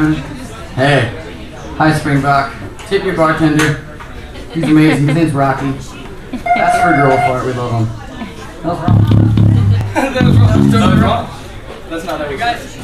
Raven. Hey. Hi, Springbok. Tip your bartender. He's amazing. His name's Rocky. That's for girl for it. We love him. That was wrong. that was wrong. That was wrong. That's not how we guys.